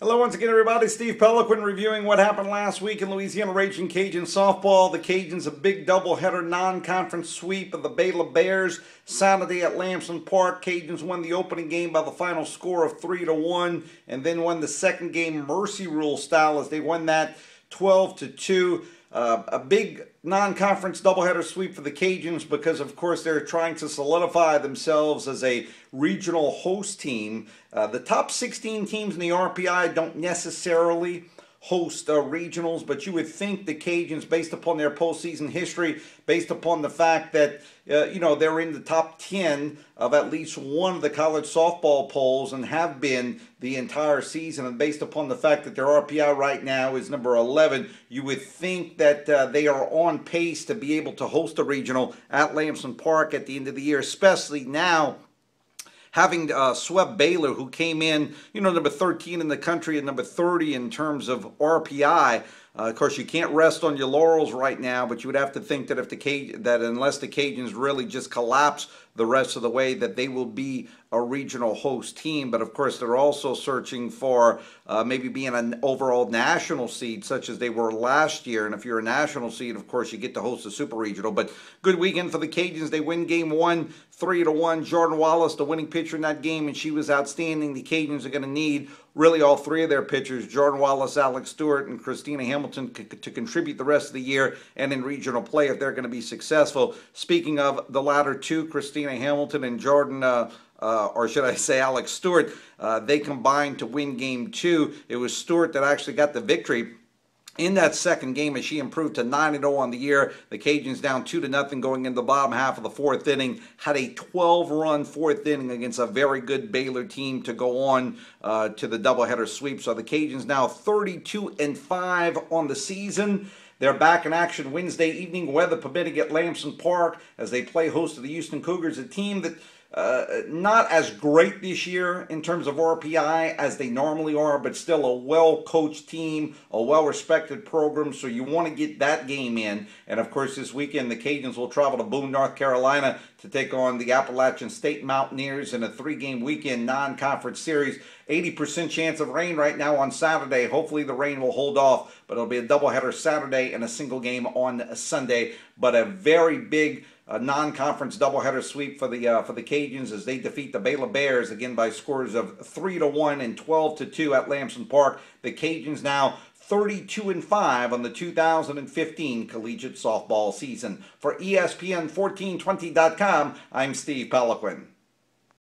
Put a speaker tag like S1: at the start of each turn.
S1: Hello, once again, everybody. Steve Peloquin reviewing what happened last week in Louisiana Raging Cajun softball. The Cajuns a big doubleheader non-conference sweep of the Baylor Bears Saturday at Lamson Park. Cajuns won the opening game by the final score of three to one, and then won the second game mercy rule style as they won that 12 to two. Uh, a big non-conference doubleheader sweep for the Cajuns because, of course, they're trying to solidify themselves as a regional host team. Uh, the top 16 teams in the RPI don't necessarily host uh, regionals, but you would think the Cajuns, based upon their postseason history, based upon the fact that uh, you know they're in the top 10 of at least one of the college softball polls and have been the entire season, and based upon the fact that their RPI right now is number 11, you would think that uh, they are on pace to be able to host a regional at Lamson Park at the end of the year, especially now having uh, swept Baylor, who came in, you know, number 13 in the country and number 30 in terms of RPI. Uh, of course, you can't rest on your laurels right now, but you would have to think that if the Caj- that unless the Cajuns really just collapse the rest of the way, that they will be a regional host team. But of course, they're also searching for uh, maybe being an overall national seed, such as they were last year. And if you're a national seed, of course, you get to host a super regional. But good weekend for the Cajuns. They win game one, three to one. Jordan Wallace, the winning pitcher in that game, and she was outstanding. The Cajuns are going to need really all three of their pitchers, Jordan Wallace, Alex Stewart, and Christina Hamilton, c- to contribute the rest of the year and in regional play if they're going to be successful. Speaking of the latter two, Christina Hamilton and Jordan. Uh, uh, or should I say Alex Stewart, uh, they combined to win game two. It was Stewart that actually got the victory in that second game as she improved to 9 0 on the year. The Cajuns down 2 to nothing going into the bottom half of the fourth inning. Had a 12 run fourth inning against a very good Baylor team to go on uh, to the doubleheader sweep. So the Cajuns now 32 and 5 on the season. They're back in action Wednesday evening, weather permitting at Lamson Park as they play host to the Houston Cougars, a team that uh, not as great this year in terms of RPI as they normally are, but still a well coached team, a well respected program. So you want to get that game in. And of course, this weekend, the Cajuns will travel to Boone, North Carolina to take on the Appalachian State Mountaineers in a three game weekend non conference series. 80% chance of rain right now on Saturday. Hopefully, the rain will hold off, but it'll be a doubleheader Saturday and a single game on Sunday. But a very big a non-conference doubleheader sweep for the uh, for the Cajuns as they defeat the Baylor Bears again by scores of three to one and twelve to two at Lamson Park. The Cajuns now 32 and 5 on the 2015 collegiate softball season. For ESPN1420.com, I'm Steve Peloquin.